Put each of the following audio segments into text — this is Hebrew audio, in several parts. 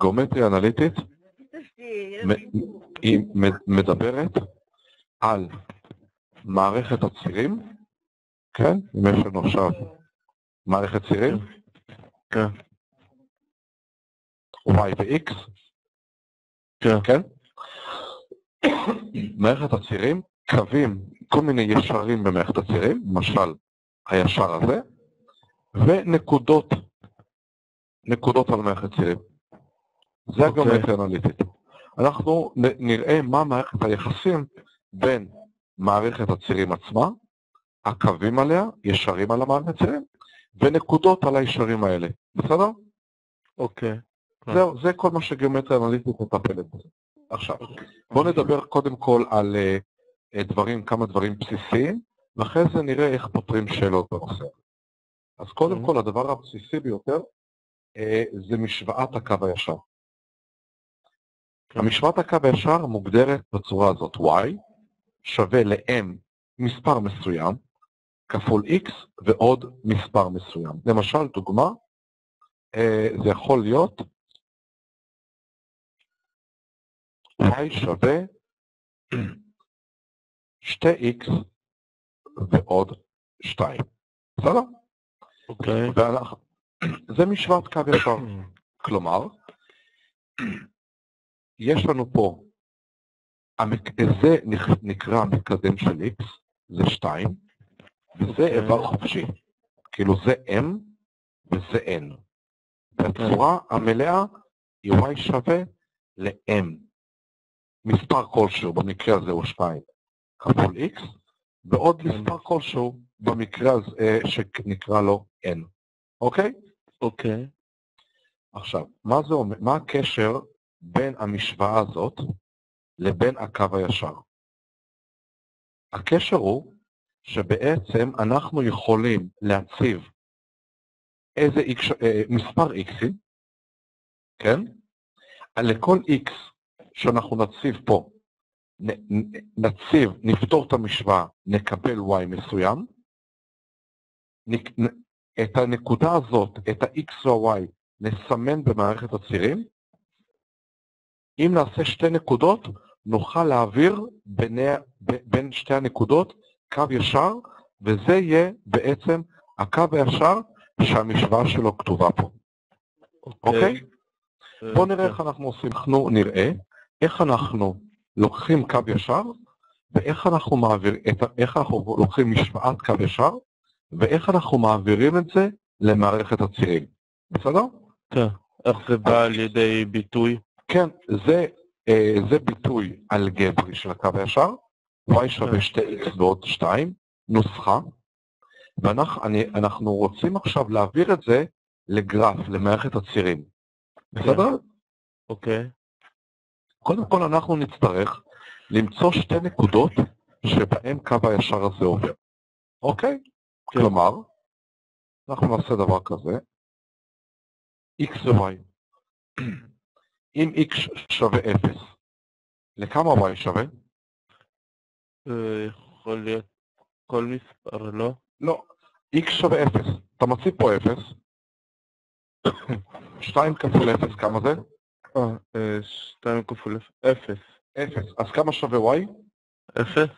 גיאומטריה אנליטית היא מדברת על מערכת הצירים, כן? אם יש לנו עכשיו מערכת צירים, כן. y ו-x, כן. כן? מערכת הצירים, קווים, כל מיני ישרים במערכת הצירים, למשל הישר הזה, ונקודות, נקודות על מערכת צירים. זה אוקיי. הגיאומטריה האנליטית. אנחנו נראה מה מערכת היחסים בין מערכת הצירים עצמה, הקווים עליה, ישרים על המערכת צירים, ונקודות על הישרים האלה. בסדר? אוקיי. כן. זהו, זה כל מה שגיאומטריה אנליטית מטפלת בזה. עכשיו, בואו נדבר קודם כל על אה, דברים, כמה דברים בסיסיים, ואחרי זה נראה איך פותרים שאלות בנושא. אז קודם אוקיי. כל, הדבר הבסיסי ביותר אה, זה משוואת הקו הישר. כן. המשוואת הקו הישר מוגדרת בצורה הזאת, y שווה ל-m מספר מסוים, כפול x ועוד מספר מסוים. למשל, דוגמה, אה, זה יכול להיות y שווה 2x ועוד 2. בסדר? אוקיי. ואנחנו, זה משוואת קו ישר. כלומר, יש לנו פה, זה נק- נקרא המקדם של x, זה 2, וזה אוקיי. איבר חופשי. כאילו זה m וזה n. והצורה המלאה היא y שווה ל-m. מספר כלשהו, במקרה הזה הוא 2, כפול x, ועוד מספר כלשהו, במקרה הזה אה, שנקרא לו n. אוקיי? אוקיי. עכשיו, מה זה אומר, מה הקשר בין המשוואה הזאת לבין הקו הישר? הקשר הוא שבעצם אנחנו יכולים להציב איזה X, אה, מספר x'ים, כן? לכל x שאנחנו נציב פה, נ, נציב, נפתור את המשוואה, נקבל y מסוים, נ, את הנקודה הזאת, את ה-x וה-y, נסמן במערכת הצירים. אם נעשה שתי נקודות, נוכל להעביר ביני, ב- בין שתי הנקודות קו ישר, וזה יהיה בעצם הקו הישר שהמשוואה שלו כתובה פה. אוקיי? בואו נראה איך אנחנו עושים, אנחנו נראה איך אנחנו לוקחים קו ישר, ואיך אנחנו מעבירים, איך אנחנו לוקחים משוואת קו ישר, ואיך אנחנו מעבירים את זה למערכת הצירים. בסדר? כן. איך זה בא לידי ביטוי? כן, זה, אה, זה ביטוי אלגברי של הקו הישר, y שווה 2x ועוד 2, נוסחה, ואנחנו רוצים עכשיו להעביר את זה לגרף, למערכת הצירים. בסדר? אוקיי. קודם כל אנחנו נצטרך למצוא שתי נקודות שבהן קו הישר הזה עובר. אוקיי? כן. כלומר, אנחנו נעשה דבר כזה, x ו-y. אם x שווה 0, לכמה y שווה? אה, יכול להיות כל מספר, לא? לא, x שווה 0. אתה מציב פה 0, 2 כפול 0, כמה זה? אה, אה, שתיים כפול אפ- אפס. 0. אז כמה שווה y? אפס?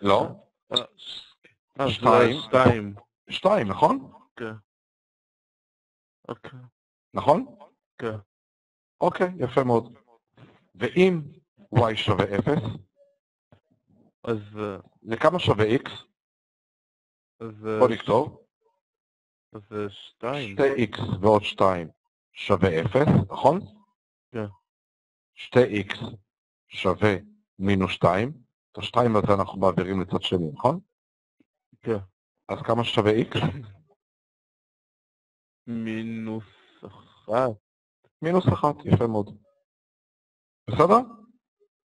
לא. אה, ש- אה, זה שתיים. שתיים. 2, נכון? כן. אוקיי. נכון? כן. אוקיי, יפה מאוד. ואם y שווה 0, אז... אה, לכמה שווה x? אז... אה, בוא נכתוב. אז זה שתיים. 2x ועוד 2 שווה 0, נכון? כן. 2x שווה מינוס 2, את ה-2 הזה אנחנו מעבירים לצד שני, נכון? כן. אז כמה שווה x? מינוס אחת. מינוס 1, יפה מאוד. בסדר?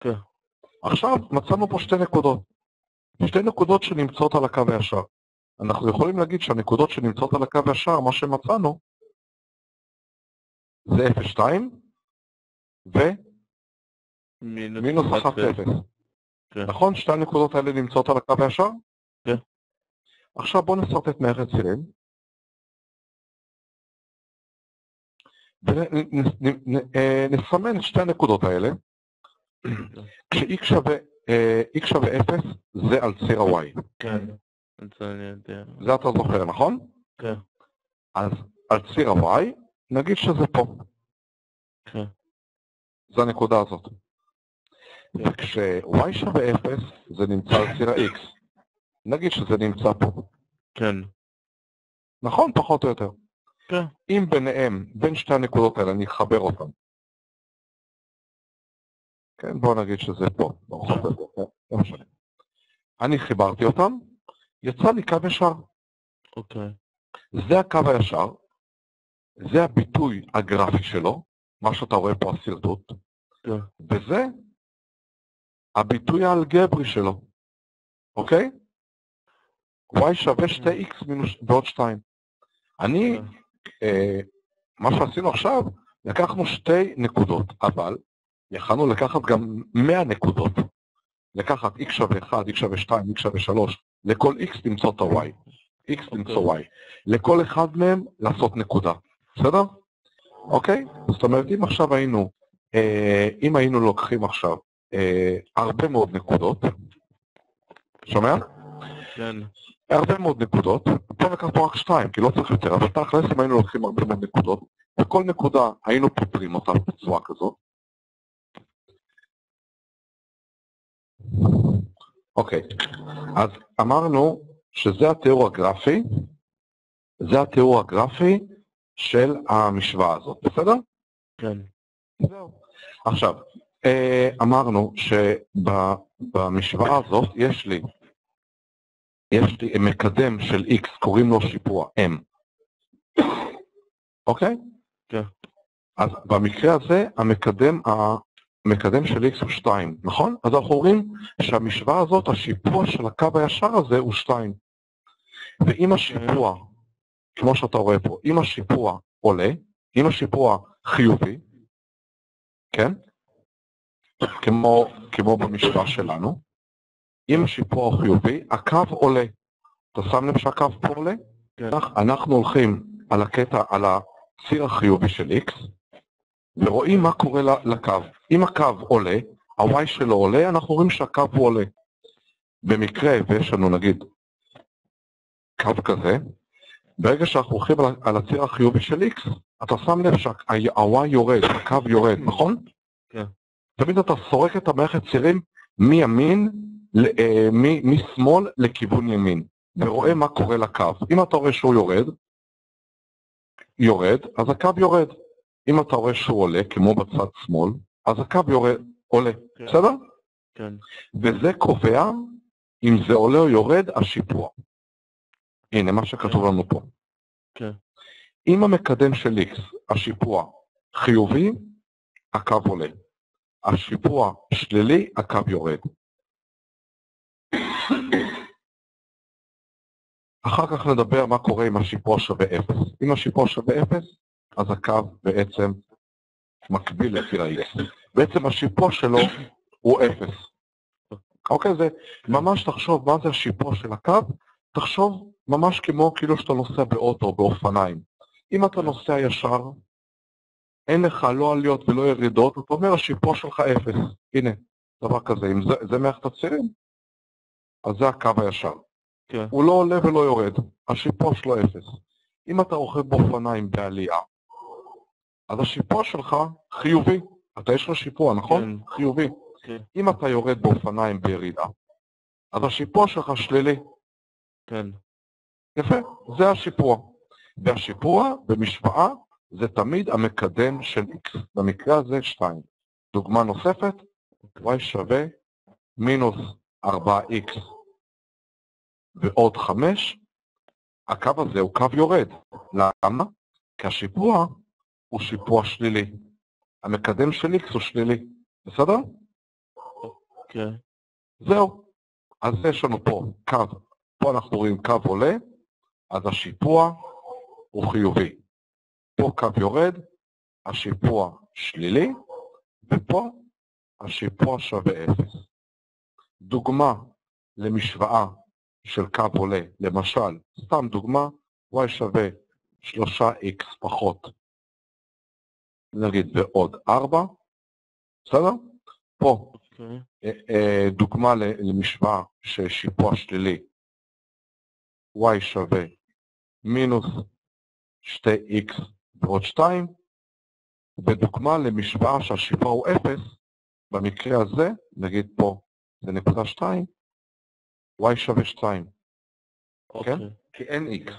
כן. עכשיו מצאנו פה שתי נקודות. שתי נקודות שנמצאות על הקו הישר. אנחנו יכולים להגיד שהנקודות שנמצאות על הקו הישר, מה שמצאנו, זה 0,2 ומינוס 1 ו-0. כן. נכון? שתי הנקודות האלה נמצאות על הקו הישר? כן. עכשיו בואו נסרטט מערכת צירים. ונסמן את שתי הנקודות האלה, כש-x שווה, אה, x שווה 0 זה על ציר ה-y. כן. זה אתה זוכר, נכון? כן. אז על ציר ה-y נגיד שזה פה, כן. זה הנקודה הזאת. וכש-y שווה 0 זה נמצא על ציר ה-x. נגיד שזה נמצא פה. כן. נכון? פחות או יותר. כן. אם ביניהם, בין שתי הנקודות האלה, אני אחבר אותן. כן, בואו נגיד שזה פה, או יותר, כן, לא משנה. אני חיברתי אותם, יצא לי קו ישר. אוקיי. זה הקו הישר, זה הביטוי הגרפי שלו, מה שאתה רואה פה השרטוט, כן. וזה הביטוי האלגברי שלו, אוקיי? y שווה 2x מינוס ועוד 2. אני. אה, מה שעשינו עכשיו, לקחנו שתי נקודות, אבל יכלנו לקחת גם 100 נקודות. לקחת x שווה 1, x שווה 2, x שווה 3, לכל x למצוא את ה-y. x למצוא y. לכל אחד מהם לעשות נקודה, בסדר? אוקיי? זאת אומרת, אם עכשיו היינו, אה, אם היינו לוקחים עכשיו אה, הרבה מאוד נקודות, שומע? כן. הרבה מאוד נקודות, פה לקחנו רק שתיים, כי לא צריך יותר, אבל תכלס אם היינו לוקחים הרבה מאוד נקודות, וכל נקודה היינו פותרים אותה בצורה כזאת. אוקיי, אז אמרנו שזה התיאור הגרפי, זה התיאור הגרפי של המשוואה הזאת, בסדר? כן. זהו. עכשיו, אה, אמרנו שבמשוואה הזאת יש לי יש לי מקדם של x, קוראים לו שיפוע m. אוקיי? כן. אז במקרה הזה המקדם, המקדם של x הוא 2, נכון? אז אנחנו רואים שהמשוואה הזאת, השיפוע של הקו הישר הזה הוא 2. ואם השיפוע, כמו שאתה רואה פה, אם השיפוע עולה, אם השיפוע חיובי, כן? כמו, כמו במשוואה שלנו, אם השיפוע הוא חיובי, הקו עולה. אתה שם לב שהקו פה עולה? כן. אנחנו הולכים על הקטע, על הציר החיובי של x, ורואים מה קורה לקו. אם הקו עולה, ה-y שלו עולה, אנחנו רואים שהקו הוא עולה. במקרה, ויש לנו נגיד קו כזה, ברגע שאנחנו הולכים על הציר החיובי של x, אתה שם לב שה-y יורד, הקו יורד, נכון? כן. תמיד אתה סורק את המערכת צירים מימין משמאל לכיוון ימין, ורואה מה קורה לקו. אם אתה רואה שהוא יורד, יורד, אז הקו יורד. אם אתה רואה שהוא עולה, כמו בצד שמאל, אז הקו יורד, עולה, כן. בסדר? כן. וזה קובע אם זה עולה או יורד, השיפוע. הנה, מה שכתוב לנו פה. כן. אם המקדם של x, השיפוע, חיובי, הקו עולה. השיפוע שלילי, הקו יורד. אחר כך נדבר מה קורה אם השיפוע שווה 0. אם השיפוע שווה 0, אז הקו בעצם מקביל לציר ה-x. בעצם השיפוע שלו הוא 0. אוקיי, זה ממש תחשוב מה זה השיפוע של הקו, תחשוב ממש כמו כאילו שאתה נוסע באוטו או באופניים. אם אתה נוסע ישר, אין לך לא עליות ולא ירידות, אתה אומר השיפוע שלך 0. הנה, דבר כזה. אם זה, זה מערכת הצירים, אז זה הקו הישר. כן. הוא לא עולה ולא יורד, השיפוע שלו אפס. אם אתה רוכב באופניים בעלייה, אז השיפוע שלך חיובי. אתה יש לך שיפוע, נכון? כן. חיובי. כן. אם אתה יורד באופניים בירידה, אז השיפוע שלך שלילי. כן. יפה, זה השיפוע. והשיפוע במשוואה זה תמיד המקדם של x, במקרה הזה 2. דוגמה נוספת, y שווה מינוס 4x ועוד 5, הקו הזה הוא קו יורד. למה? כי השיפוע הוא שיפוע שלילי. המקדם של x הוא שלילי. בסדר? כן. זהו. אז יש לנו פה קו, פה אנחנו רואים קו עולה, אז השיפוע הוא חיובי. פה קו יורד, השיפוע שלילי, ופה השיפוע שווה 0. דוגמה למשוואה של קו עולה, למשל, סתם דוגמה, y שווה 3x פחות נגיד בעוד 4, בסדר? פה אוקיי. אה, אה, דוגמה למשוואה ששיפוע שלילי, y שווה מינוס 2x ועוד 2, ודוגמה למשוואה שהשיפוע הוא 0, במקרה הזה, נגיד פה זה נקודה 2, y שווה 2, אוקיי. כי אין x,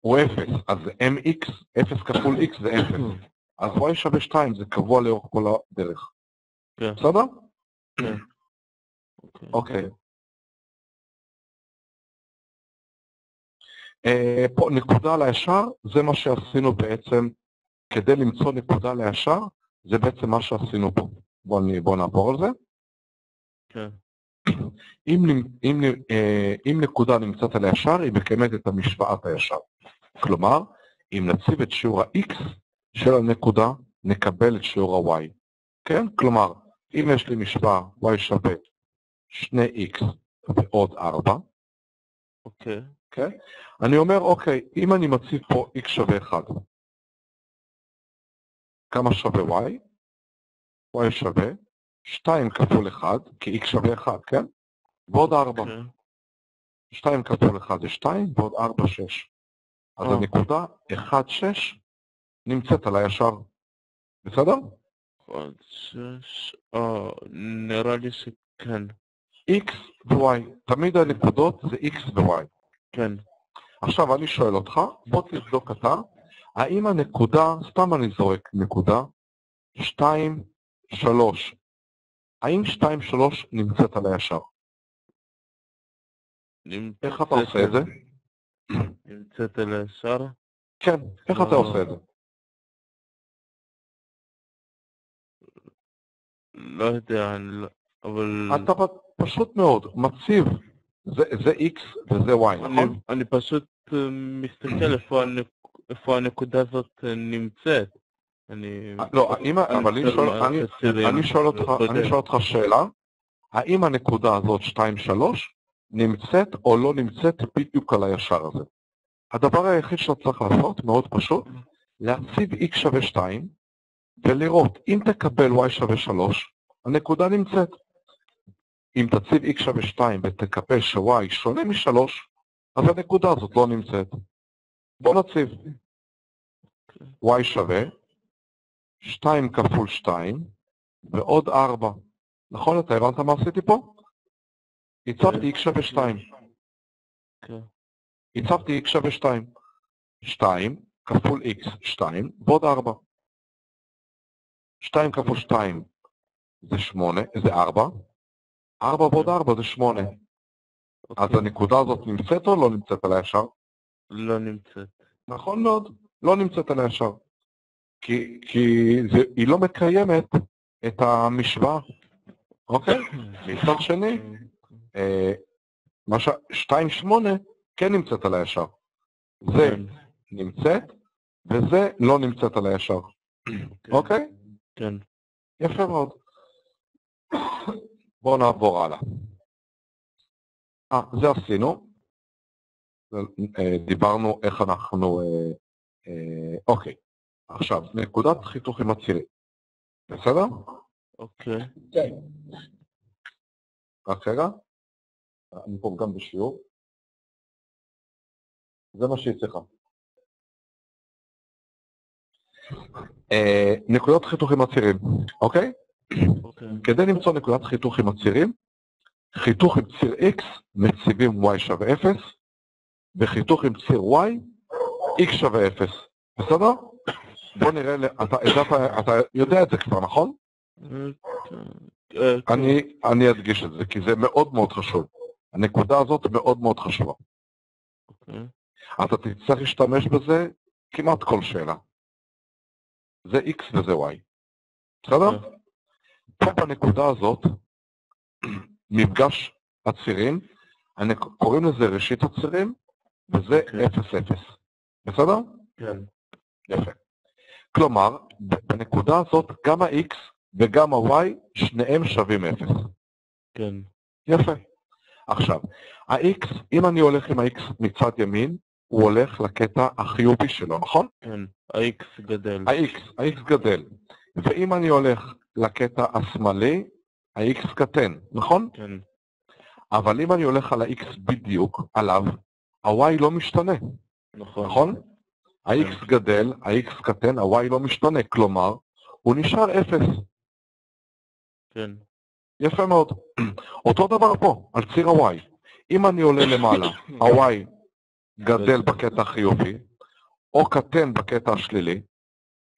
הוא 0, אז mx, 0 כפול x זה 0, אז y שווה 2 זה קבוע לאורך כל הדרך, כן. בסדר? כן. אוקיי. אה, פה נקודה על הישר, זה מה שעשינו בעצם, כדי למצוא נקודה על הישר, זה בעצם מה שעשינו פה. בואו בוא נעבור על זה. כן. אם, אם, אה, אם נקודה נמצאת על הישר, היא מקיימת את המשוואת הישר. כלומר, אם נציב את שיעור ה-x של הנקודה, נקבל את שיעור ה-y. כן? כלומר, אם יש לי משוואה y שווה 2x ועוד 4, אוקיי. אני אומר, אוקיי, אם אני מציב פה x שווה 1, כמה שווה y? y שווה 2 כפול 1, כי x שווה 1, כן? ועוד 4. אוקיי. 2 כפול 1 זה 2, ועוד 4, 6. אז אה. הנקודה 1, 6 נמצאת על הישר. בסדר? עוד שש... אה, נראה לי שכן. x ו-y, תמיד הנקודות זה x ו-y. כן. עכשיו אני שואל אותך, בוא תבדוק אתה, האם הנקודה, סתם אני זורק נקודה, 2, 3, האם 2, 3 נמצאת על הישר? נמצאת- איך אתה עושה את זה? נמצאת על הישר? כן, איך אתה עושה את זה? לא יודע, אני לא... אבל... אתה פשוט מאוד מציב, זה, זה x וזה y, נכון? אני פשוט אה, מסתכל. איפה הנקודה הזאת אה, נמצאת. אני... לא, האם- אבל אני שואל- אותך, שאלה, האם הנקודה הזאת 2, 3 נמצאת או לא נמצאת בדיוק על הישר הזה? הדבר היחיד שאתה צריך לעשות, מאוד פשוט, להציב x שווה 2 ולראות אם תקבל y שווה 3, הנקודה נמצאת. אם תציב x שווה 2 ותקבל ש-y שונה מ-3, אז הנקודה הזאת לא נמצאת. בוא נציב y שווה 2 כפול 2 ועוד 4. נכון? אתה הבנת מה עשיתי פה? הצבתי x שווה 2. כן. הצבתי x שווה 2. 2 כפול x 2 ועוד 4. 2 כפול 2 זה 8, זה 4. 4 ועוד 4 זה 8. אז אוקיי. הנקודה הזאת נמצאת או לא נמצאת על הישר? לא נמצאת. נכון מאוד, לא נמצאת על הישר. כי, כי זה, היא לא מקיימת את המשוואה, אוקיי? מצד שני, אה, מה ש... 2.8 כן נמצאת על הישר. זה כן. נמצאת, וזה לא נמצאת על הישר, אוקיי? כן. יפה מאוד. בואו נעבור הלאה. אה, זה עשינו. אה, דיברנו איך אנחנו... אה, אוקיי. עכשיו, נקודת חיתוך עם הצירים. בסדר? אוקיי. רק רגע. אני פה גם בשיעור. זה מה שהיא צריכה. אה, נקודות חיתוך עם הצירים, אוקיי? אוקיי. כדי למצוא נקודת חיתוך עם הצירים, חיתוך עם ציר x מציבים y שווה 0, וחיתוך עם ציר y, x שווה 0. בסדר? בוא נראה, אתה, אתה, אתה יודע את זה כבר, נכון? אני, אני אדגיש את זה, כי זה מאוד מאוד חשוב. הנקודה הזאת מאוד מאוד חשובה. אוקיי. אתה תצטרך להשתמש בזה כמעט כל שאלה. זה x וזה y. בסדר? פה בנקודה הזאת, מפגש הצירים, קוראים לזה ראשית הצירים, וזה אוקיי. 0-0. בסדר? כן. יפה. כלומר, בנקודה הזאת, גם ה-x וגם ה-y, שניהם שווים 0. כן. יפה. עכשיו, ה-x, אם אני הולך עם ה-x מצד ימין, הוא הולך לקטע החיובי שלו, נכון? כן, ה-X גדל. ה-X, ה-X גדל. ואם אני הולך לקטע השמאלי, ה-X קטן, נכון? כן, אבל אם אני הולך על ה-X בדיוק, עליו, ה-Y לא משתנה, נכון. נכון? ה-X גדל, ה-X קטן, ה-Y לא משתנה, כלומר, הוא נשאר 0. כן, יפה מאוד. אותו דבר פה, על ציר ה-Y. אם אני עולה למעלה, ה-Y גדל בקטע החיובי, או קטן בקטע השלילי,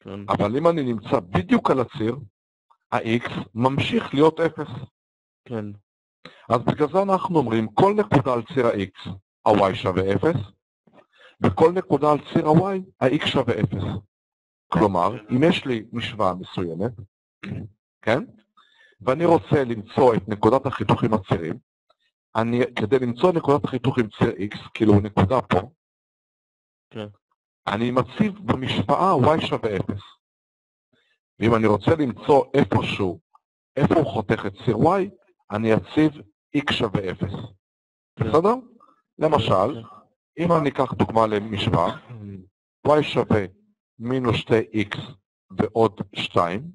כן, אבל אם אני נמצא בדיוק על הציר, ה-X ממשיך להיות 0. כן, אז בגלל זה אנחנו אומרים, כל נקודה על ציר ה-X, ה-Y שווה 0, וכל נקודה על ציר ה-Y, ה-X שווה 0. כלומר, אם יש לי משוואה מסוימת, כן? ואני רוצה למצוא את נקודת החיתוך עם הצירים, אני, כדי למצוא את נקודת החיתוך עם ציר X, כאילו נקודה פה, כן. אני מציב במשוואה y שווה 0. ואם אני רוצה למצוא איפשהו, איפה הוא חותך את ציר y, אני אציב x שווה 0. בסדר? למשל, אם אני אקח דוגמה למשוואה, y שווה מינוס 2x ועוד 2,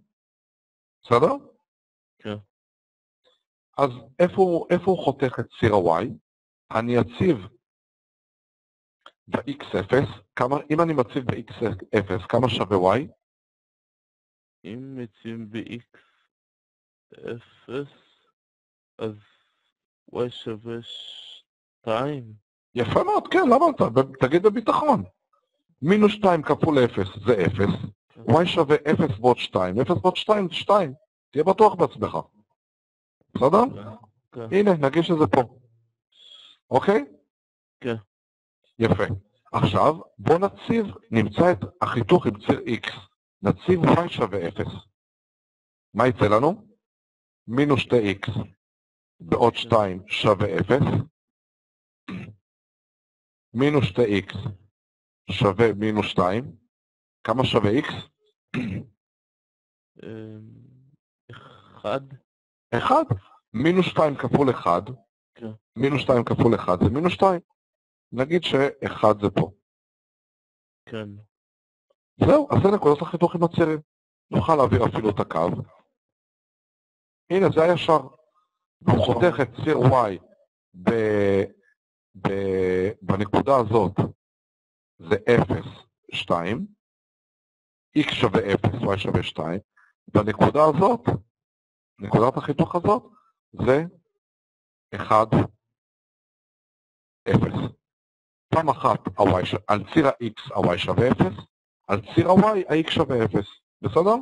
בסדר? כן. אז איפה, איפה הוא חותך את ציר ה-y? אני אציב ב-x0, כמה, אם אני מציב ב-x0, כמה שווה y? אם מציעים ב-X 0, אז Y שווה 2. יפה מאוד, כן, למה אתה? תגיד בביטחון. מינוס 2 כפול 0 זה 0, y שווה 0 ועוד 2, 0 ועוד 2 זה 2, תהיה בטוח בעצמך. בסדר? כן. הנה, נגיש את זה פה. אוקיי? כן. יפה. עכשיו, בוא נציב, נמצא את החיתוך עם ציר x. נציב y שווה 0. מה יצא לנו? מינוס 2x ועוד 2 שווה 0. מינוס 2x שווה מינוס 2. כמה שווה x? אמ, אחד. 1. מינוס 2 כפול 1. כן. מינוס 2 כפול 1 זה מינוס 2. נגיד ש-1 זה פה. כן, זהו, אז זה נקודות החיתוך עם הצירים. נוכל להעביר אפילו את הקו. הנה, זה הישר. והוא חותך את ציר y בנקודה הזאת, זה 0, 2, x שווה 0, y שווה 2, בנקודה הזאת, נקודת החיתוך הזאת, זה 1, 0. פעם אחת ה-y, על ציר ה-x ה-y שווה 0, על ציר ה-y ה-x שווה 0. בסדר?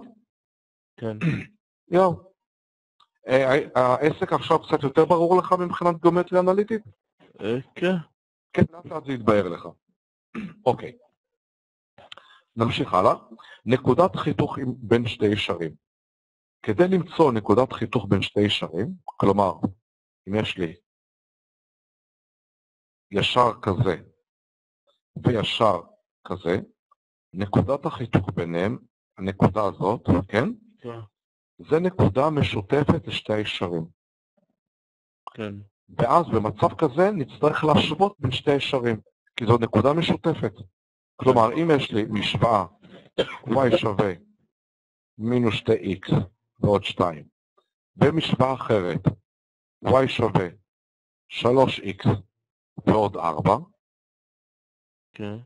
כן, יואו. אה, העסק עכשיו קצת יותר ברור לך מבחינת גיאומטריה אנליטית? כן, כן, לאט לאט זה יתבהר לך. אוקיי. נמשיך הלאה. נקודת חיתוך בין שתי ישרים. כדי למצוא נקודת חיתוך בין שתי ישרים, כלומר, אם יש לי ישר כזה וישר כזה, נקודת החיתוך ביניהם, הנקודה הזאת, כן? כן, זה נקודה משותפת לשתי הישרים. כן, ואז במצב כזה נצטרך להשוות בין שתי ישרים, כי זו נקודה משותפת. כלומר, אם יש לי משוואה y שווה מינוס 2x ועוד 2, ומשוואה אחרת y שווה 3x ועוד 4, כן,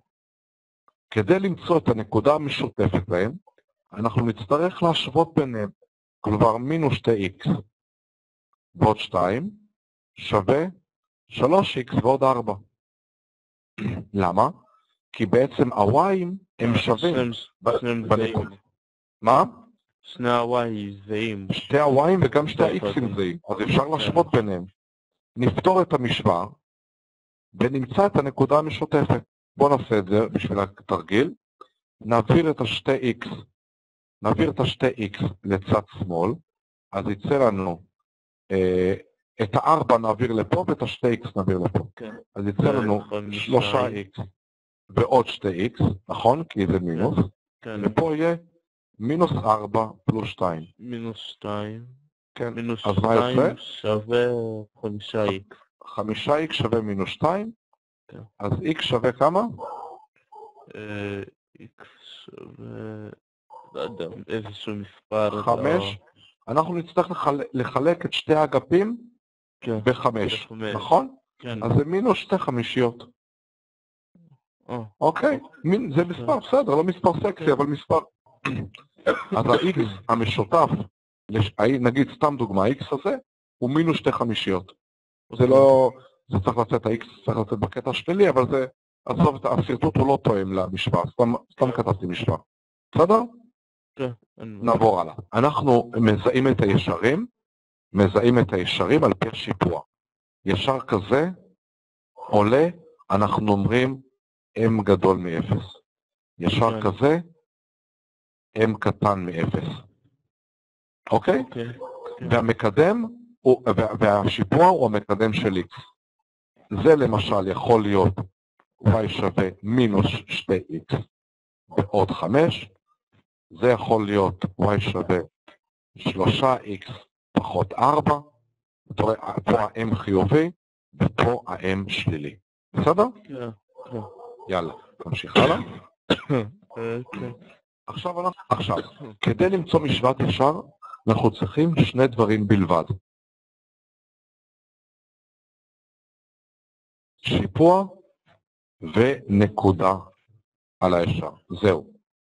כדי למצוא את הנקודה המשותפת בהם, אנחנו נצטרך להשוות ביניהם. כלומר, מינוס 2x ועוד 2 שווה 3x ועוד 4. למה? כי בעצם ה-y'ים הם שווים. מה? שני ה-Y זהים. שתי ה-y'ים וגם שתי נכון. ה-x'ים זהים, אז אפשר להשוות ביניהם. נפתור את המשוואה ונמצא את הנקודה המשותפת. בואו נעשה את זה בשביל התרגיל. נעביר את השתי x, נעביר את השתי x לצד שמאל, אז יצא לנו אה, את ה-4 נעביר לפה ואת השתי x נעביר לפה. כן. אז יצא לנו חמישה. שלושה x ועוד שתי x, נכון? כי זה מינוס, כן, ופה יהיה מינוס 4 פלוס 2. מינוס שתיים. כן, מינוס אז מה יוצא? שתיים שווה חמישה X. חמישה x שווה מינוס 2, כן. אז x שווה כמה? אה, x שווה, לא יודע, איזשהו מספר. חמש. לא- אנחנו נצטרך לחל- לחלק את שתי האגפים כן. בחמש, בחמש. נכון? כן. אז זה מינוס שתי חמישיות, אה, אוקיי? מין- זה מספר, בסדר, לא מספר סקסי, אבל מספר. אז ה-x המשותף, לש- נגיד סתם דוגמה, ה-x הזה, הוא מינוס שתי חמישיות. זה לא, זה צריך לצאת, ה-x צריך לצאת בקטע השלילי, אבל זה, עזוב, השרטוט הוא לא תואם למשוואה, סתם, סתם כתבתי משוואה. בסדר? כן. נעבור הלאה. אנחנו מזהים את הישרים, מזהים את הישרים על פי השיפוע. ישר כזה עולה, אנחנו אומרים m גדול מ-0. ישר כן. כזה, m קטן מ-0. אוקיי? אוקיי. כן. והמקדם, הוא, וה- והשיפוע הוא המקדם של x. זה למשל יכול להיות y שווה מינוס 2x ועוד 5, זה יכול להיות y שווה 3x פחות 4, אתה רואה, פה ה-m חיובי ופה ה-m שלילי. בסדר? כן. יאללה, נמשיך הלאה. אה, כן. עכשיו, אנחנו, עכשיו, כדי למצוא משוואת ישר, אנחנו צריכים שני דברים בלבד. שיפוע ונקודה על הישר. זהו.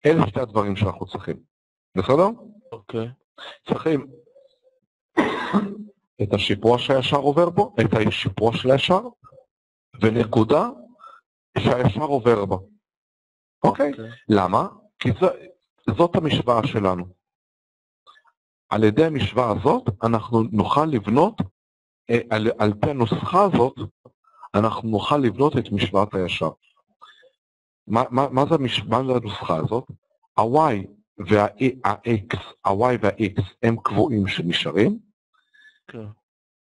אלה שתי הדברים שאנחנו צריכים. בסדר? אוקיי. צריכים את השיפוע שהישר עובר בו, את השיפוע של הישר, ונקודה שהישר עובר בה. אוקיי? למה? כי זו, זאת המשוואה שלנו. על ידי המשוואה הזאת אנחנו נוכל לבנות, אה, על, על פי הנוסחה הזאת, אנחנו נוכל לבנות את משוואת הישר. מה, מה, מה, זה, המש, מה זה הנוסחה הזאת? ה-y וה-x, ה-y וה-x הם קבועים שנשארים.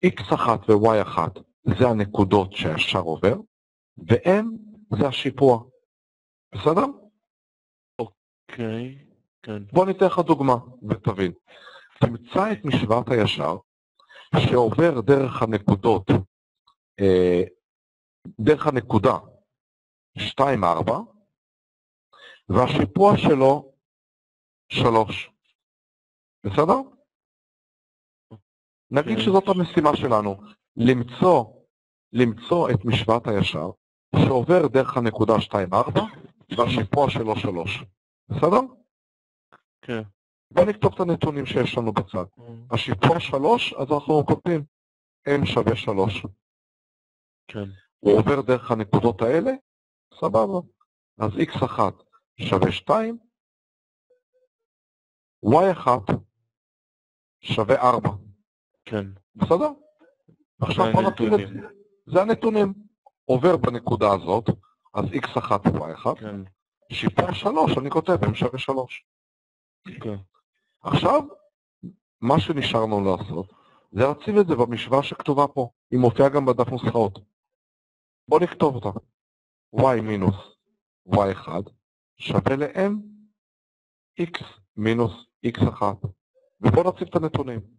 X1 ו-y1 זה הנקודות שהישר עובר, ו-m זה השיפוע. בסדר? אוקיי. כן. בוא ניתן לך דוגמה ותבין. תמצא את משוואת הישר שעובר דרך הנקודות, אה, דרך הנקודה 2-4, והשיפוע שלו 3. בסדר? נגיד כן. שזאת המשימה שלנו, למצוא, למצוא את משוואת הישר שעובר דרך הנקודה 2-4 והשיפוע שלו 3. בסדר? כן. בוא נכתוב את הנתונים שיש לנו בצד. השיפוע 3, אז אנחנו כותבים m שווה 3. כן. הוא עובר דרך הנקודות האלה, סבבה. אז x1 שווה 2, y1 שווה 4. כן. בסדר? עכשיו בוא נתחיל את. זה. זה הנתונים. עובר בנקודה הזאת, אז x1 ו-y1, כן. שיפוע 3, אני כותב m שווה 3. כן. עכשיו, מה שנשארנו לעשות, זה להציב את זה במשוואה שכתובה פה, היא מופיעה גם בדף נוסחאות. בוא נכתוב אותה. y מינוס y1 שווה ל-m x מינוס x1. ובוא נציב את הנתונים.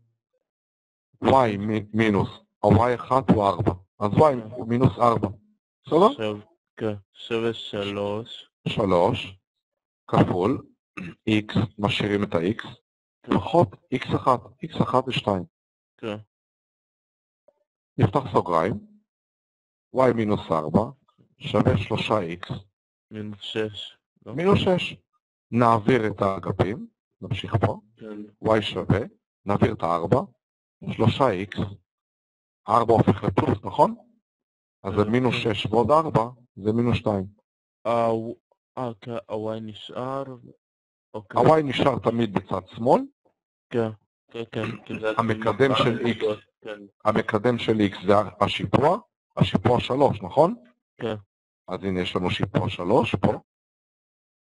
Y מי- מינוס, ה-y1 הוא 4, אז y הוא מינוס 4. בסדר? כן. שווה שלוש. 3 כפול x, משאירים את ה-x, פחות x1, x1 זה 2. כן. נפתח סוגריים, y מינוס 4 שווה 3x מינוס שש. לא? מינוס 6. נעביר את האגפים, נמשיך פה, כן. y שווה, נעביר את ה-4, 3x, 4 הופך לפלוס, נכון? אז זה כן. מינוס 6 ועוד 4 זה מינוס 2. אה, אה, כן, ה-y נשאר. אוקיי. ה-y נשאר תמיד בצד שמאל, כן. כן, כן. המקדם של x. כן. המקדם של x זה השיפוע, השיפוע 3, נכון? כן. אז הנה יש לנו שיפוע 3 פה,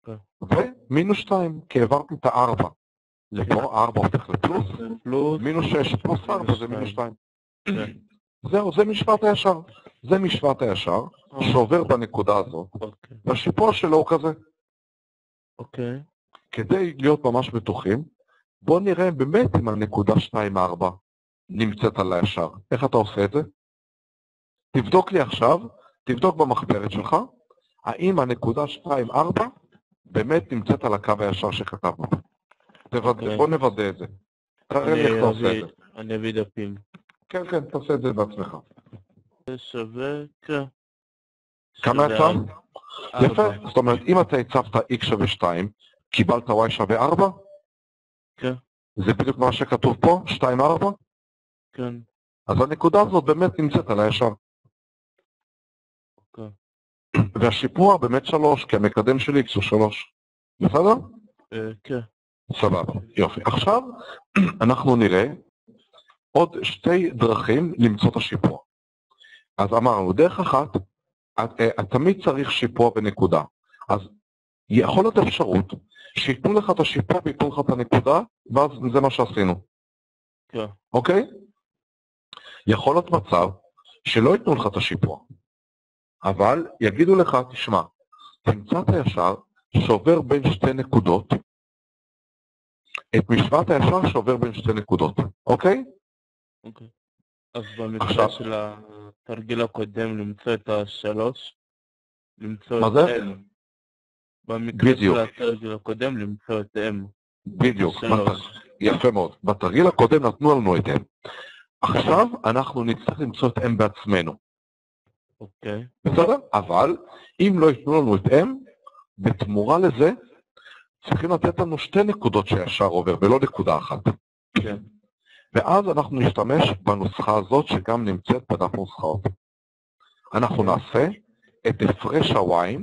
כן. ומינוס 2, כי העברתי את ה-4. לפה 4 הופך לפלוס, פלוס. מינוס 6 פלוס 4 מינוס זה מינוס 2. כן. זהו, זה משוואת הישר. זה משוואת הישר שעובר בנקודה הזאת, אוקיי. והשיפוע שלו הוא כזה. אוקיי. כדי להיות ממש בטוחים, בואו נראה באמת אם הנקודה 2-4 נמצאת על הישר. איך אתה עושה את זה? תבדוק לי עכשיו תבדוק במחברת שלך, האם הנקודה 2, 4 באמת נמצאת על הקו הישר שכתבנו. אוקיי. בוא נוודא את זה. אני אביא דפים. כן, כן, תעשה את זה בעצמך. כן. כמה יצא? יפה. זאת אומרת, אם אתה הצבת x שווה 2, קיבלת y שווה 4? כן. זה בדיוק מה שכתוב פה, 2, 4? כן. אז הנקודה הזאת באמת נמצאת על הישר. אוקיי. והשיפוע באמת 3, כי המקדם של x הוא 3. בסדר? אה, כן. סבבה, יופי. עכשיו אנחנו נראה עוד שתי דרכים למצוא את השיפוע. אז אמרנו, דרך אחת, את, אה, את תמיד צריך שיפוע בנקודה. אז יכול להיות אפשרות שייתנו לך את השיפוע וייתנו לך את הנקודה, ואז זה מה שעשינו, כן. אוקיי? יכול להיות מצב שלא ייתנו לך את השיפוע, אבל יגידו לך, תשמע, תמצא את הישר שעובר בין שתי נקודות, את משוואת הישר שעובר בין שתי נקודות, אוקיי? אוקיי. אז במקרה עכשיו- של התרגיל הקודם למצוא את השלוש, למצוא מה את זה? M. במקרה בדיוק. של התרגיל הקודם למצוא את M. בדיוק. יפה מאוד. בתרגיל הקודם נתנו לנו את M. עכשיו אנחנו נצטרך למצוא את M בעצמנו, אוקיי. בסדר? אבל אם לא ייתנו לנו את M, בתמורה לזה צריכים לתת לנו שתי נקודות שהישר עובר, ולא נקודה אחת. כן. ואז אנחנו נשתמש בנוסחה הזאת שגם נמצאת בדף נוסחאות. אנחנו נעשה את הפרש ה-y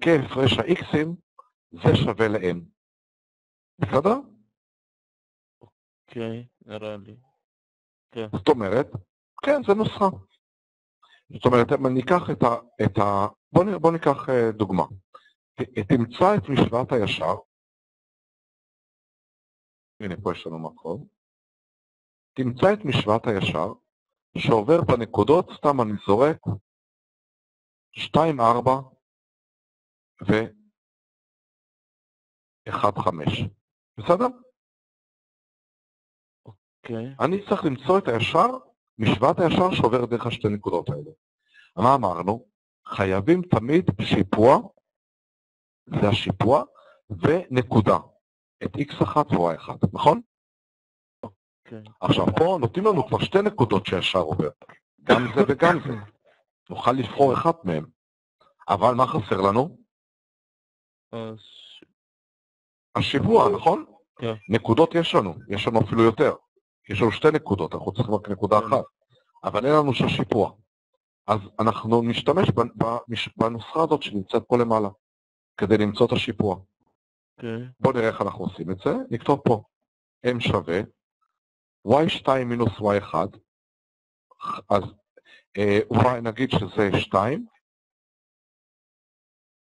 כהפרש ה-x'ים, זה שווה ל-m. בסדר? אוקיי. נראה לי. זאת אומרת, כן, זה נוסחה. זאת אומרת, אם ניקח את ה... את ה בוא, נ, בוא ניקח אה, דוגמה. תמצא את משוואת הישר. הנה, פה יש לנו מקום. תמצא את משוואת הישר שעובר בנקודות, סתם אני זורק, 2, 4 ו-1, 5. בסדר? אוקיי. אני צריך למצוא את הישר, משוואת הישר שעובר דרך השתי נקודות האלה. מה אמרנו? חייבים תמיד שיפוע, זה השיפוע, ונקודה. את x1 ו-y1, נכון? אוקיי. עכשיו פה נותנים לנו כבר שתי נקודות שהישר עובר, גם זה וגם זה. נוכל לבחור אחת מהם. אבל מה חסר לנו? השיפוע, נכון? כן. נקודות יש לנו, יש לנו אפילו יותר. יש לנו שתי נקודות, אנחנו צריכים רק נקודה כן. אחת. אבל אין לנו של שיפוע. אז אנחנו נשתמש בנוסחה הזאת שנמצאת פה למעלה, כדי למצוא את השיפוע. אוקיי. בואו נראה איך אנחנו עושים את זה. נכתוב פה m שווה y2 מינוס y1, אז אה, y נגיד שזה 2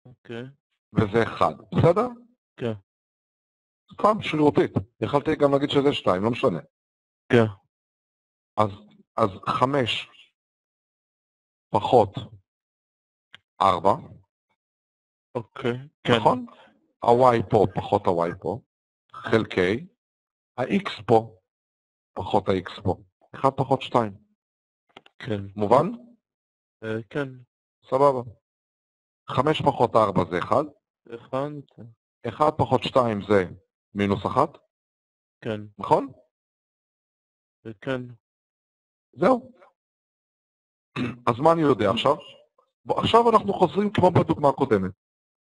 אוקיי. וזה 1, בסדר? כן. סתם שרירותית. יכלתי גם להגיד שזה 2, לא משנה. כן. אז, אז 5 פחות 4, אוקיי. כן. נכון? ה-y פה פחות ה-y פה, חלקי, ה-x פה פחות ה-x פה. 1 פחות 2. כן. מובן? אה, כן. סבבה. 5 פחות 4 זה 1, הבנת? 1 פחות 2 זה מינוס 1, כן. נכון? אה, כן. זהו. אז מה אני יודע עכשיו? עכשיו אנחנו חוזרים כמו בדוגמה הקודמת.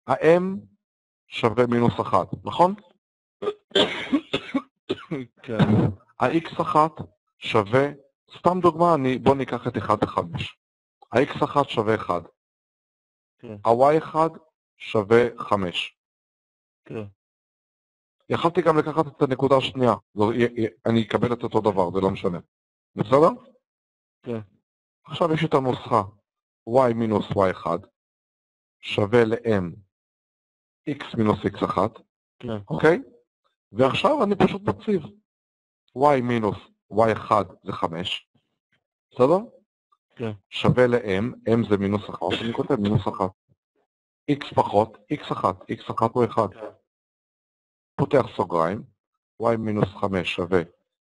ה-m שווה מינוס 1, נכון? כן. ה-x1 שווה, סתם דוגמה, אני, בוא ניקח את 1 ו-5. ה-x1 שווה 1, כן. ה-y1 שווה 5. כן. יכלתי גם לקחת את הנקודה השנייה, י- אני אקבל את אותו דבר, זה לא משנה. בסדר? כן. עכשיו יש את הנוסחה y מינוס y1 שווה ל-m x מינוס x1, כן. אוקיי? ועכשיו אני פשוט מציב y מינוס y1 זה 5, בסדר? כן. שווה ל-m, m זה מינוס 1, אני כותב מינוס 1. x פחות, x1, x1 הוא 1. כן. פותח סוגריים, y מינוס 5 שווה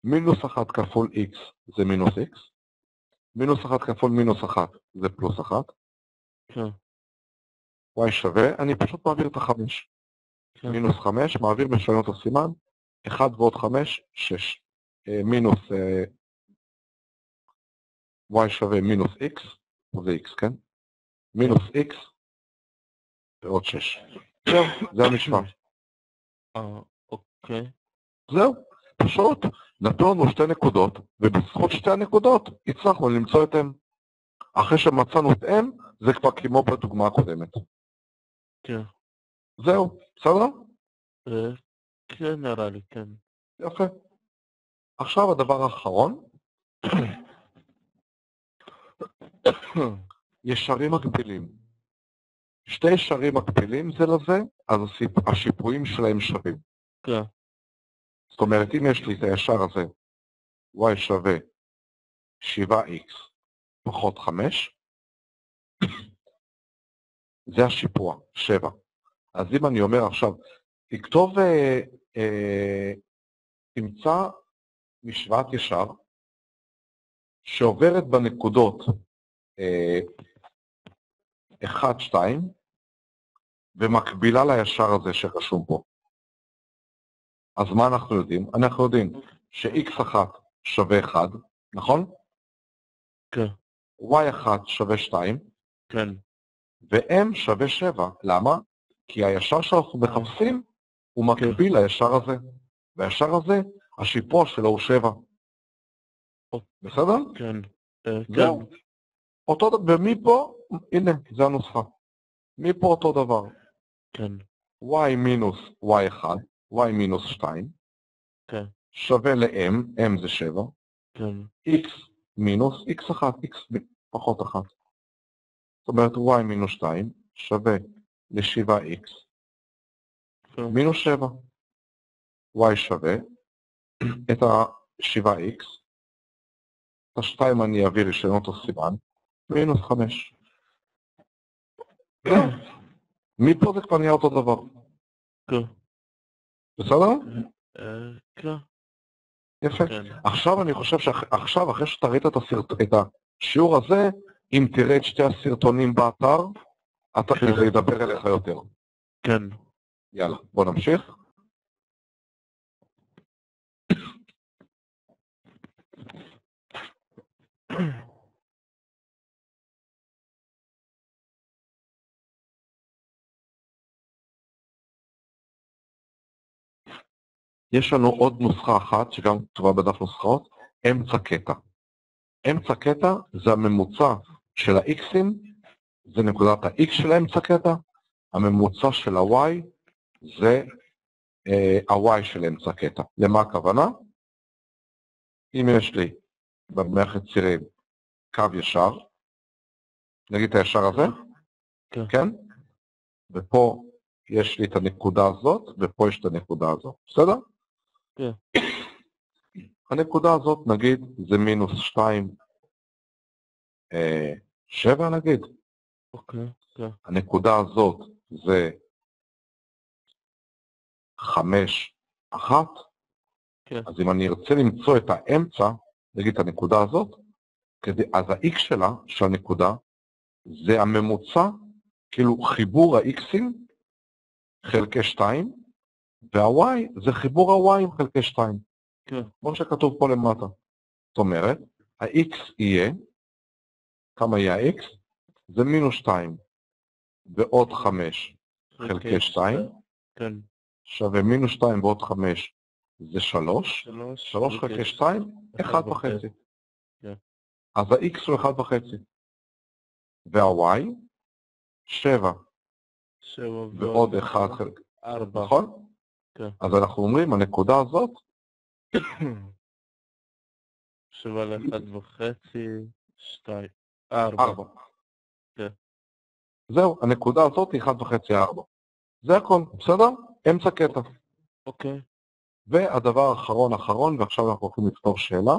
מינוס 1 כפול x זה מינוס x, מינוס 1 כפול מינוס 1 זה פלוס 1, כן, y שווה, אני פשוט מעביר את החמש. כן, מינוס 5, מעביר משנות הסימן, 1 ועוד 5, 6. אה, מינוס אה, y שווה מינוס x, זה x, כן? מינוס x ועוד 6. זהו, זה המשוואה. אה, אוקיי, זהו, פשוט נתנו לנו שתי נקודות, ובזכות שתי הנקודות הצלחנו למצוא את m. אחרי שמצאנו את m, זה כבר כמו בדוגמה הקודמת. כן, זהו, בסדר? אה, כן נראה לי, כן. יפה. עכשיו הדבר האחרון, ישרים מקבילים. שתי ישרים מקבילים זה לזה, אז השיפועים שלהם שווים. כן, זאת אומרת, אם יש לי את הישר הזה, y שווה 7x פחות 5, זה השיפוע, 7. אז אם אני אומר עכשיו, תכתוב, אה, אה, תמצא משוואת ישר שעוברת בנקודות אה, 1, 2, ומקבילה לישר הזה שרשום פה. אז מה אנחנו יודעים? אנחנו יודעים ש-x1 שווה 1, נכון? כן, y1 שווה 2, כן, ו-m שווה 7. למה? כי הישר שאנחנו מחפשים הוא מקביל לישר הזה. והישר הזה, השיפוע שלו הוא 7. בסדר? כן, אה. כן, אותו דבר, ומפה, הנה, זה הנוסחה. מפה אותו דבר. כן, y מינוס y1, y מינוס 2, כן, שווה ל-m, m זה 7, כן, x מינוס x1, x פחות 1. זאת אומרת y מינוס 2 שווה ל-7x כן, מינוס 7. y שווה את ה-7x, את ה-2 אני אעביר לשנות אותו סימן, מינוס 5. מפה זה כבר נהיה אותו דבר, כן, בסדר? אה, כן, יפה. כן, עכשיו אני חושב שעכשיו, אחרי שאתה ראית. את השיעור הזה, אם תראה את שתי הסרטונים באתר, אתה כן. זה ידבר אליך יותר. כן. יאללה, בוא נמשיך. יש לנו עוד נוסחה אחת, שגם כתובה בדף נוסחאות, אמצע קטע. אמצע קטע זה הממוצע של ה-x'ים, זה נקודת ה-x של האמצע קטע, הממוצע של ה-y זה אה, ה-y של אמצע קטע. למה הכוונה? אם יש לי במערכת צירים קו ישר, נגיד את הישר הזה, כן. כן? ופה יש לי את הנקודה הזאת, ופה יש את הנקודה הזאת, בסדר? כן. הנקודה הזאת, נגיד, זה מינוס 2, אה, 7 נגיד, אוקיי, כן, הנקודה הזאת זה 5, 1, כן, אז אם אני ארצה למצוא את האמצע, נגיד את הנקודה הזאת, כדי, אז ה-x שלה, של הנקודה, זה הממוצע, כאילו חיבור ה-x'ים חלקי 2, וה-y זה חיבור ה-y'ים חלקי 2, כן, כמו שכתוב פה למטה. זאת אומרת, ה-x יהיה, כמה יהיה ה-x? זה מינוס 2, ועוד 5 חלקי 2, כן, שווה מינוס 2 ועוד 5 זה 3, שלוש, 3 חלקי 2, 1 וחצי. כן. אז ה-x הוא 1 וחצי. וה-y, 7 שבע ועוד 1 חלקי, ארבע. נכון? כן. אז אנחנו אומרים, הנקודה הזאת, שבע לאחד וחצי, שתיים, ארבע. 4. כן. זהו, הנקודה הזאת היא 1 וחצי 4. זה הכל, בסדר? אמצע קטע. אוקיי, והדבר האחרון אחרון, ועכשיו אנחנו הולכים לפתור שאלה.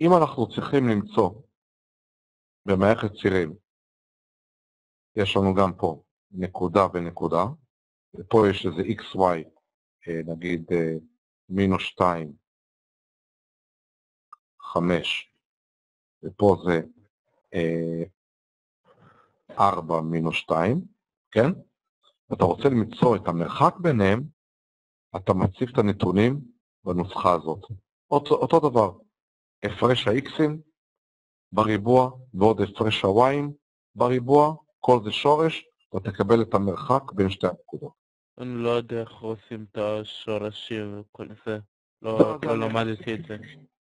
אם אנחנו צריכים למצוא במערכת צירים, יש לנו גם פה נקודה ונקודה, ופה יש איזה xy, אה, נגיד אה, מינוס 2 5, ופה זה אה, 4 מינוס 2, כן? ואתה רוצה למצוא את המרחק ביניהם, אתה מציב את הנתונים בנוסחה הזאת. אותו, אותו דבר, הפרש ה-x'ים בריבוע ועוד הפרש ה-y'ים בריבוע, כל זה שורש, ותקבל את המרחק בין שתי הנקודות. אני לא יודע איך עושים את השורשים וכל זה. לא, לא לא למדתי את זה.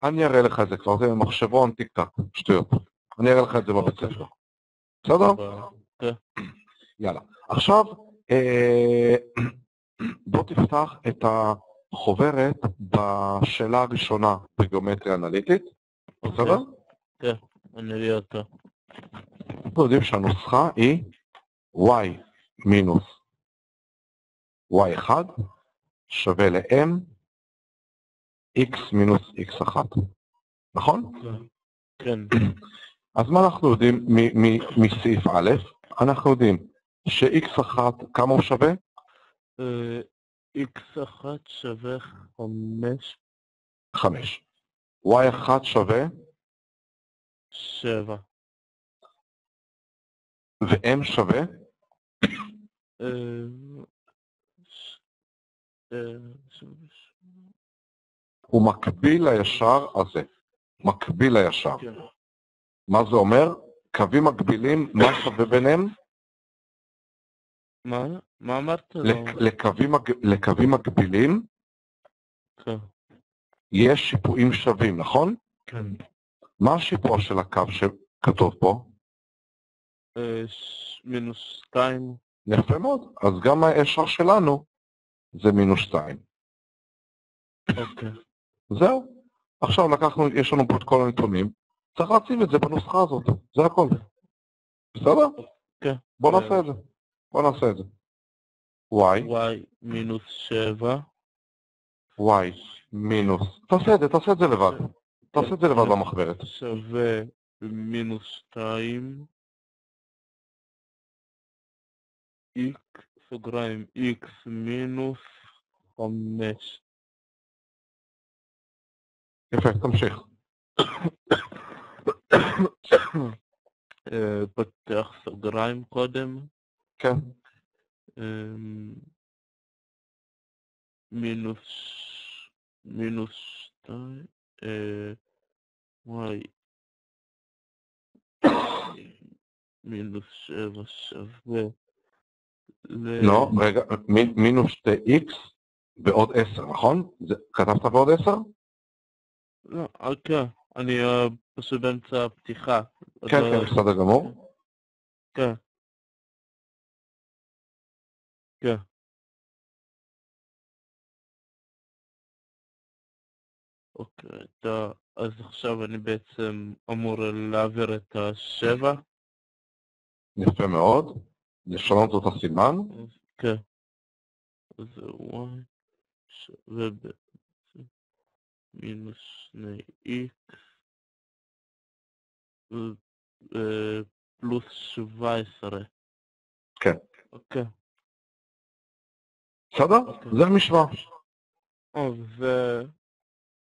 אני אראה לך את זה כבר, זה מחשבון טיק טק, שטויות. אני אראה לך את זה בבית אוקיי. ספר. בסדר? ב- יאללה. עכשיו, אה, בוא תפתח את החוברת בשאלה הראשונה בגיאומטריה אנליטית, בסדר? אני אראה אותו. אנחנו יודעים שהנוסחה היא y מינוס y1 שווה ל-m x מינוס x1, נכון? כן. אז מה אנחנו יודעים מסעיף א'? אנחנו יודעים ש-x1 כמה הוא שווה? אה, x1 שווה 5, 5. y1 שווה 7. ו-m שווה אה, אה, הוא מקביל לישר הזה. מקביל לישר. כן. מה זה אומר? קווים מקבילים, מה שווה ביניהם? מה? מה אמרת? לק- לקווים לקווים מקבילים כן. יש שיפועים שווים, נכון? כן. מה השיפוע של הקו שכתוב פה? אה, מינוס 2. יפה מאוד. אז גם הישר שלנו זה מינוס 2. אוקיי. זהו. עכשיו לקחנו, יש לנו פה את כל הנתונים, צריך להציב את זה בנוסחה הזאת, זה הכל. בסדר? כן. בוא נעשה את זה. בוא נעשה את זה. y, y מינוס 7. y מינוס, תעשה את זה, תעשה את זה לבד. תעשה את זה לבד במחברת. שווה מינוס 2. x סוגריים x מינוס 5. יפה, תמשיך. אה, פותח סוגריים קודם. כן. אמ, מינוס מינוס שתיים, אה, וואי, מינוס שבע שווה. לא, רגע, מינוס 2x ועוד 10, נכון? כתבת ועוד 10? לא, אה, כן, אני אה, פשוט באמצע הפתיחה. כן, לא- כן, בסדר גמור. כן. כן. אוקיי, אתה- אז עכשיו אני בעצם אמור להעביר את השבע. יפה מאוד. לשנות את הסימן. אז כן. זה בעצם מינוס שני x ו- אה, פלוס שבע עשרה. כן. אוקיי. בסדר? זה המשוואה.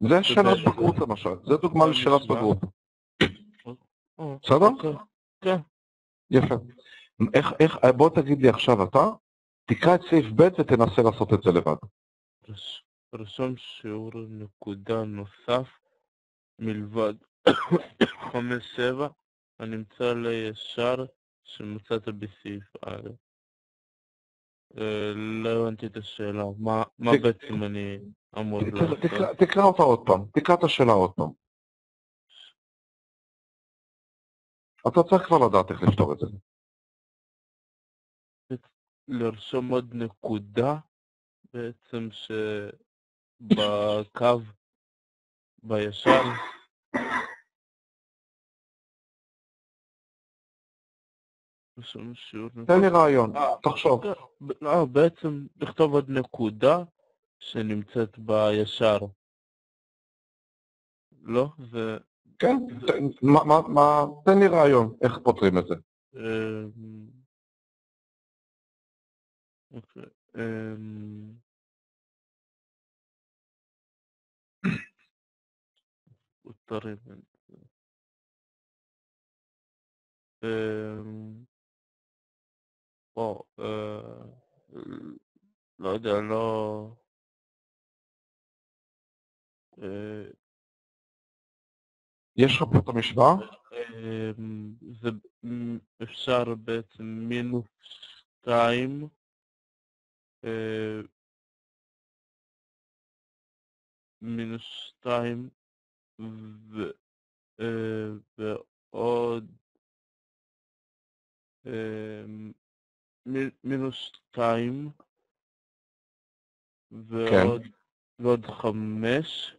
זה שאלת בגרות למשל. זה דוגמה לשאלת. בגרות. בסדר? כן. יפה. איך, איך, בוא תגיד לי עכשיו אתה, תקרא את סעיף ב' ותנסה לעשות את זה לבד. רש- רשום שיעור נקודה נוסף מלבד חמש שבע הנמצא לישר שמצאת בסעיף א'. לא הבנתי את השאלה, מה בעצם אני אמור לעשות? תקרא- אותה עוד פעם, תקרא את השאלה עוד פעם. אתה צריך כבר לדעת איך לפתור את זה. לרשום עוד נקודה בעצם שבקו בישר תן לי רעיון, אה, תחשוב. ב- לא, בעצם לכתוב עוד נקודה שנמצאת בישר. לא? זה... כן, תן לי רעיון, איך פותרים את זה. אמ, אוקיי. אמ, אקספרימנט. אמ, וואו, אה, לא יודע, לא... אה, יש לך פה את המשוואה? אמ, זה מ- אפשר בעצם מינוס שתיים אה, ועוד אמ, מינוס שתיים ועוד ועוד חמש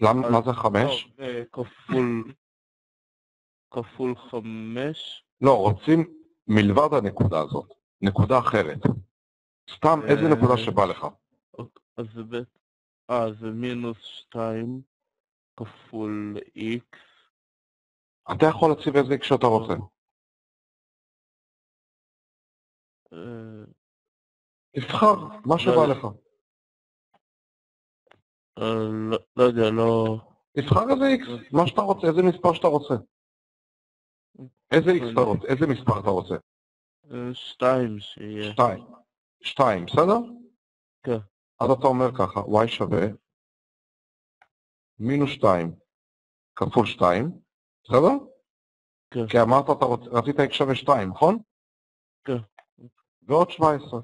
למה, מה זה חמש? לא, אה, כפול כפול חמש לא, רוצים מלבד הנקודה הזאת, נקודה אחרת. סתם איזה אה, נקודה שבא לך. אז זה בית... אה, זה מינוס שתיים כפול איקס. אתה יכול להציב איזה איקס שאתה רוצה. אה, תבחר, מה שבא לא. לך. אה, לא- לא יודע, לא... תבחר איזה איקס, מה שאתה רוצה, איזה מספר שאתה רוצה. איזה איקס אתה רוצה, איזה מספר אתה רוצה. אה, שתיים שיהיה. שתיים. שתיים, בסדר? כן. אז אתה אומר ככה, y שווה מינוס שתיים כפול שתיים, בסדר? כן. כי אמרת, אתה רוצ... רצית x שווה שתיים, נכון? כן. ועוד 17.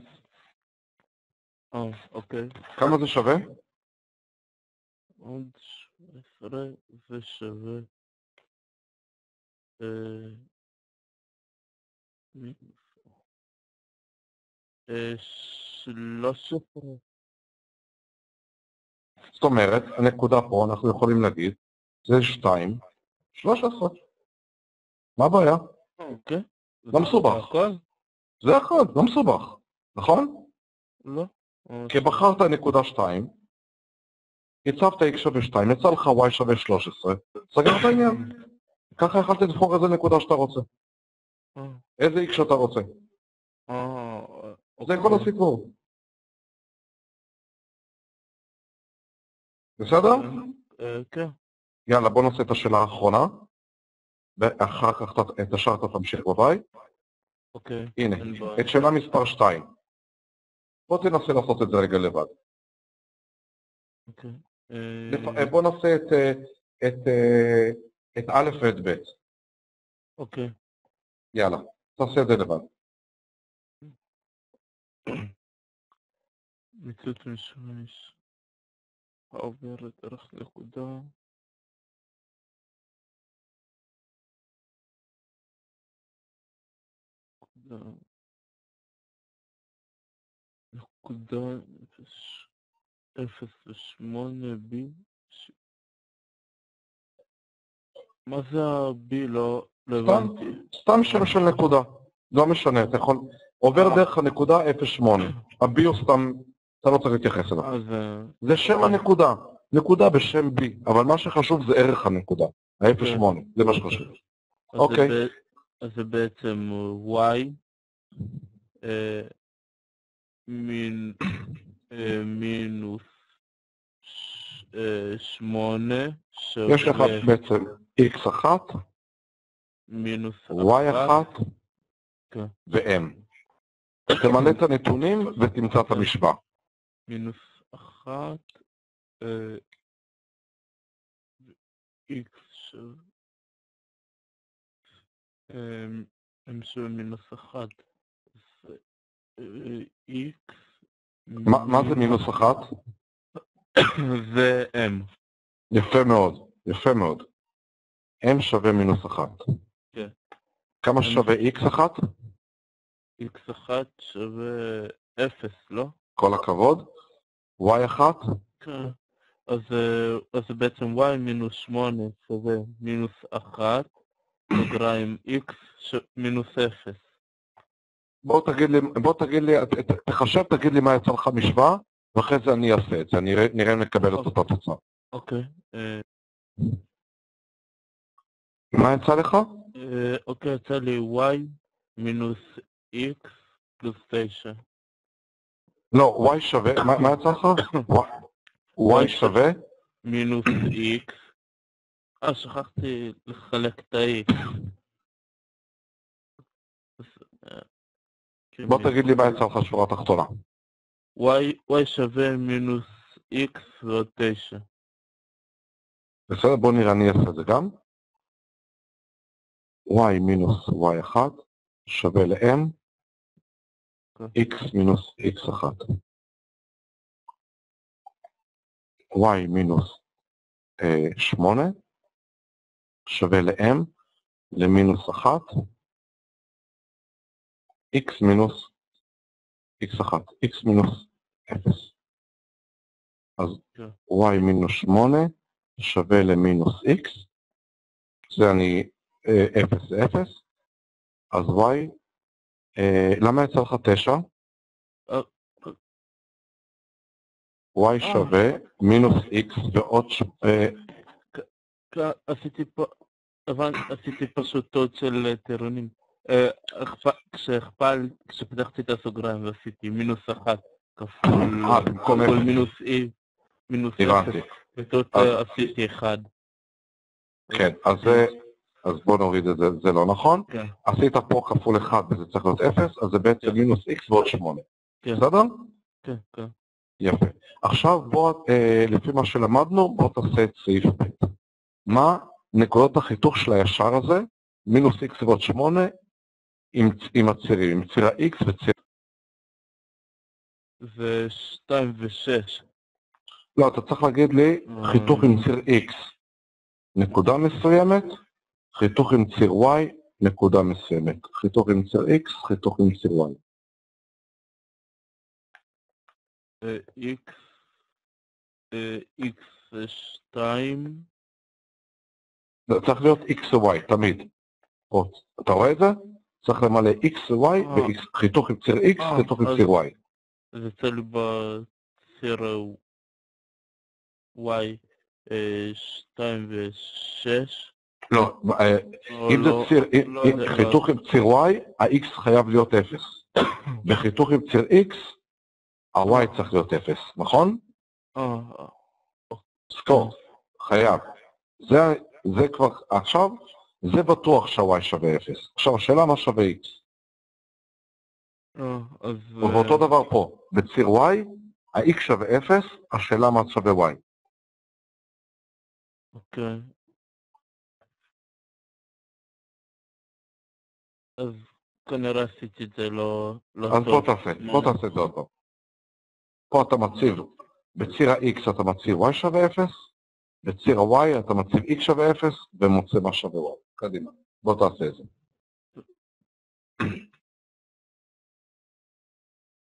אה, אוקיי. כמה זה שווה? עוד 17 זה שווה... אה, מינוס- אה, 13. זאת אומרת, הנקודה פה, אנחנו יכולים להגיד, זה 2, 13. מה הבעיה? אוקיי. לא מסובך. זה הכל? לא מסובך, נכון? לא. כי בחרת נקודה 2, הצבת x שווה 2, יצא לך y שווה 13, סגרת העניין. ככה יכולת לבחור איזה נקודה שאתה רוצה. אה, איזה x שאתה רוצה. אה, זה אוקיי. כל הסיפור. בסדר? אה, כן. יאללה, בוא נעשה את השאלה האחרונה, ואחר כך את השאר אתה תמשיך בבית. אוקיי. הנה, אין בעיה. את שאלה מספר 2. בוא תנסה לעשות את זה רגע לבד. אוקיי. אה, אה, בוא נעשה את, אה, אה, א' ואת ב'. אוקיי. יאללה, תעשה את זה לבד. מציאות משמש העוברת דרך נקודה נקודה נקודה אפס- אפס ושמונה בי ש- מה זה ה-B? לא סתם. הבנתי. סתם שם של נקודה, לא משנה, אתה יכול, עובר דרך הנקודה 08. ה-B הוא סתם, אתה לא צריך להתייחס אליו. אה, זה... שם הנקודה, נקודה בשם B, אבל מה שחשוב זה ערך הנקודה, ה-08, זה מה שחשוב. אז אוקיי. אז זה בעצם y אה, מין, אה, מינוס ש- אה, שמונה יש לך שווה בעצם x1, מינוס y1 כן. ו-m. תמלא את הנתונים ותמצא את המשוואה. מינוס אחת אה, x שווה m שווה מינוס אחת אז, אה, x מה זה מינוס 1? זה m יפה מאוד, יפה מאוד. m שווה מינוס 1. כן. כמה שווה x1? x1 שווה 0, לא? כל הכבוד. y1? כן. אז אה, אז זה בעצם y מינוס 8 שווה מינוס 1, סוגריים x מינוס 0. בוא תגיד לי, בוא תגיד לי, תחשב, תגיד לי מה יצא לך משוואה, ואחרי זה אני אעשה את זה, נראה אם נקבל את אותה תוצאה. אוקיי. אה, מה יצא לך? אה, אוקיי, יצא לי y מינוס x פלוס 9. לא, y שווה, מה יצא לך? y- שווה? מינוס x אה, שכחתי לחלק את ה-X. בוא תגיד לי מה יצא לך שורה תחתונה. y, שווה מינוס x ועוד 9. בסדר, בוא נראה, אני אעשה את זה גם. y מינוס y1 שווה ל-m. X מינוס x1. y מינוס אה, 8 שווה ל-m למינוס 1, x מינוס x1, x מינוס 0. אז כן. y מינוס 8 שווה למינוס x, זה אני אה, 0 זה 0, אז y, אה, למה יצא לך 9? אה, y שווה מינוס x ועוד, אה, עשיתי פשוט טעות של אה, טירונים. אה, כשפתחתי את הסוגריים ועשיתי מינוס אחת כפול אה. מינוס e, מינוס הבנתי. אפס, בטעות אז- אה, עשיתי אחד. כן, אז זה, אז בוא נוריד את זה, זה לא נכון. כן, עשית פה כפול 1 וזה צריך להיות 0, אז זה בעצם כן. מינוס x ועוד 8. כן. בסדר? כן, כן. יפה. עכשיו בוא, אה, לפי מה שלמדנו, בוא תעשה את סעיף ב'. מה נקודות החיתוך של הישר הזה, מינוס x ועוד 8, עם, עם הצירים, עם ציר ה-x וציר... זה שתיים ושש. לא, אתה צריך להגיד לי אה. חיתוך עם ציר x, נקודה מסוימת, חיתוך עם ציר y, נקודה מסוימת. חיתוך עם ציר x, חיתוך עם ציר y. אה, x, אה, x זה שתיים, זה צריך להיות x ו-y, תמיד. אתה רואה את זה? צריך למלא x ו-y, אה. וחיתוך עם ציר x, אה, חיתוך עם ציר y. זה לי בציר y אה, שתיים ושש. לא, אה, או אם זה לא- ציר, לא חיתוך עם ציר y, ה-x חייב להיות 0. בחיתוך עם ציר x, ה-y צריך להיות 0, נכון? אה, אה, זכור, חייב. זה, זה כבר, עכשיו, זה בטוח שה-y שווה 0. עכשיו השאלה מה שווה x. אה. ואותו דבר פה, בציר y, ה-x שווה 0, השאלה מה שווה y. אוקיי. אז כנראה עשיתי את זה לא לא אז בוא טוב. תעשה, מה? בוא תעשה את זה עוד פעם. פה אתה מציב, בציר ה-x אתה מציב y שווה 0, בציר ה-y אתה מציב x שווה 0, ומוצא מה שווה y. קדימה, בוא תעשה את זה.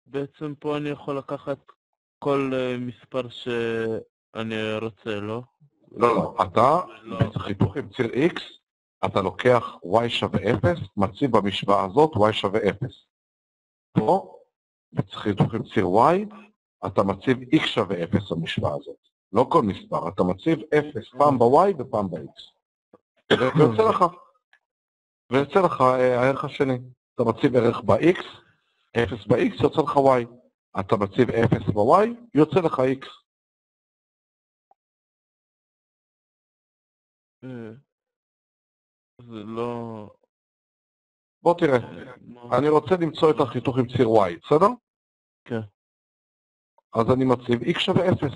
בעצם פה אני יכול לקחת כל אה, מספר שאני רוצה, לא? לא, לא, אתה, לא. בחיתוך עם ציר x, אתה לוקח y שווה 0, מציב במשוואה הזאת y שווה 0. פה, בחיתוך עם ציר y, אתה מציב x שווה 0 במשוואה הזאת. לא כל מספר, אתה מציב 0 פעם ב-y ופעם ב-x. ויוצא לך, ויוצא לך אה, הערך השני. אתה מציב ערך ב-x, 0 ב-x, יוצא לך y. אתה מציב 0 ב-y, יוצא לך x. זה לא... בוא תראה. אה, מה- אני רוצה למצוא את החיתוך עם ציר y, בסדר? כן. אז אני מציב x שווה 0.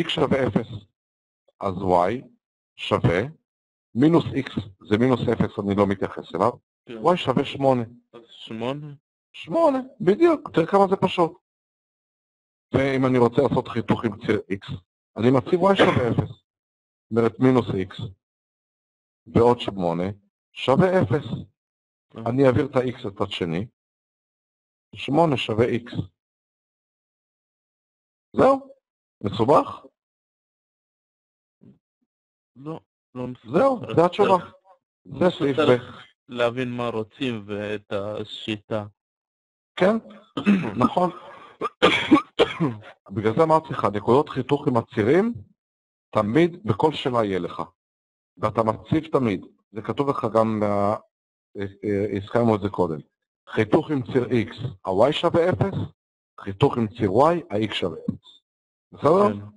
x שווה 0. אז y שווה מינוס x, זה מינוס 0, אני לא מתייחס אליו, כן. y שווה 8. אז שמונה? 8, בדיוק, תראה כמה זה פשוט. ואם אני רוצה לעשות חיתוך עם ציר x, אני מציב y שווה 0. אומרת מינוס x, ועוד 8 שווה 0. כן. אני אעביר את ה-x לצד שני, 8 שווה x. זהו, מסובך? לא, לא מספיק. זהו, זה התשובה. זה סעיף ב'. להבין מה רוצים ואת השיטה. כן, נכון. בגלל זה אמרתי לך, נקודות חיתוך עם הצירים, תמיד בכל שאלה יהיה לך. ואתה מציב תמיד, זה כתוב לך גם, אה, אה, הזכרנו את זה קודם. חיתוך עם ציר x, ה-y שווה 0, חיתוך עם ציר y, ה-x שווה 0. בסדר? כן.